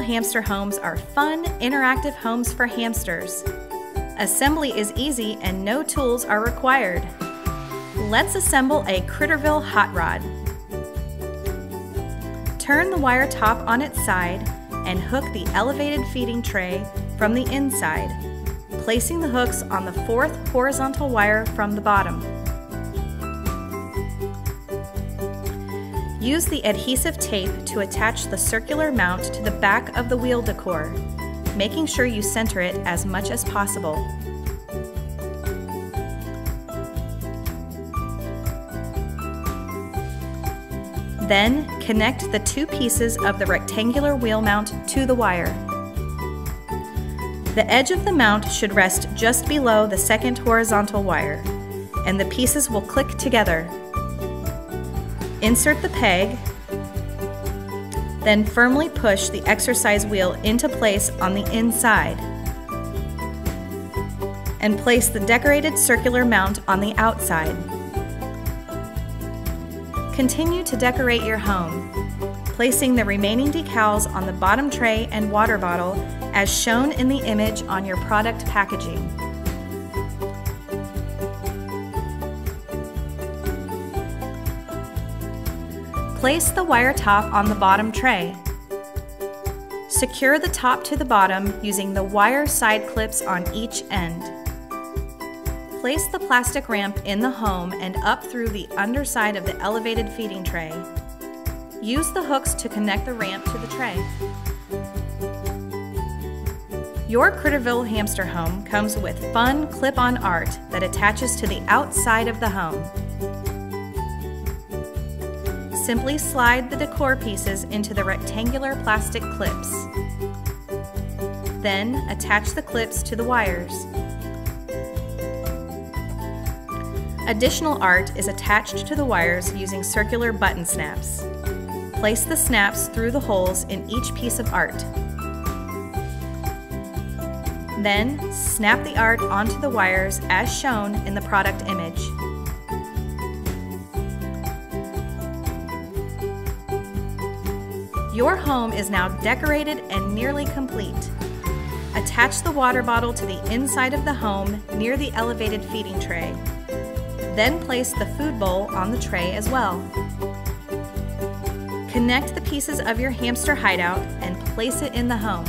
Hamster Homes are fun, interactive homes for hamsters. Assembly is easy and no tools are required. Let's assemble a Critterville hot rod. Turn the wire top on its side and hook the elevated feeding tray from the inside, placing the hooks on the fourth horizontal wire from the bottom. Use the adhesive tape to attach the circular mount to the back of the wheel decor, making sure you center it as much as possible. Then, connect the two pieces of the rectangular wheel mount to the wire. The edge of the mount should rest just below the second horizontal wire, and the pieces will click together Insert the peg, then firmly push the exercise wheel into place on the inside. And place the decorated circular mount on the outside. Continue to decorate your home, placing the remaining decals on the bottom tray and water bottle as shown in the image on your product packaging. Place the wire top on the bottom tray. Secure the top to the bottom using the wire side clips on each end. Place the plastic ramp in the home and up through the underside of the elevated feeding tray. Use the hooks to connect the ramp to the tray. Your Critterville hamster home comes with fun clip-on art that attaches to the outside of the home. Simply slide the decor pieces into the rectangular plastic clips. Then attach the clips to the wires. Additional art is attached to the wires using circular button snaps. Place the snaps through the holes in each piece of art. Then, snap the art onto the wires as shown in the product image. Your home is now decorated and nearly complete. Attach the water bottle to the inside of the home near the elevated feeding tray. Then place the food bowl on the tray as well. Connect the pieces of your hamster hideout and place it in the home.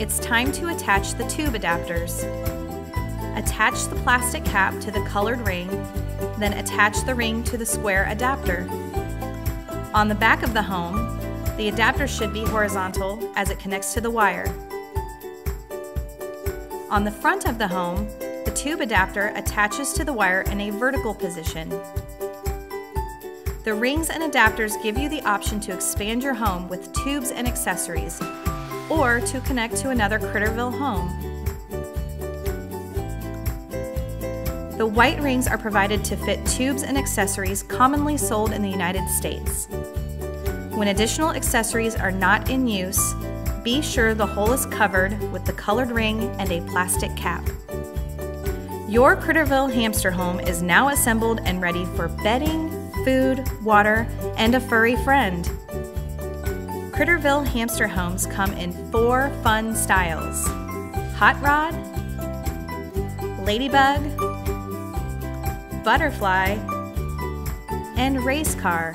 It's time to attach the tube adapters. Attach the plastic cap to the colored ring then attach the ring to the square adapter. On the back of the home, the adapter should be horizontal as it connects to the wire. On the front of the home, the tube adapter attaches to the wire in a vertical position. The rings and adapters give you the option to expand your home with tubes and accessories, or to connect to another Critterville home. The white rings are provided to fit tubes and accessories commonly sold in the United States. When additional accessories are not in use, be sure the hole is covered with the colored ring and a plastic cap. Your Critterville hamster home is now assembled and ready for bedding, food, water, and a furry friend. Critterville hamster homes come in four fun styles hot rod, ladybug, butterfly, and race car.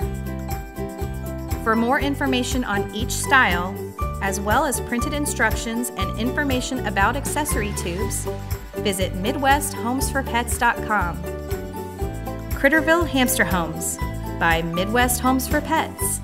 For more information on each style, as well as printed instructions and information about accessory tubes, visit MidwestHomesForPets.com. Critterville Hamster Homes by Midwest Homes for Pets.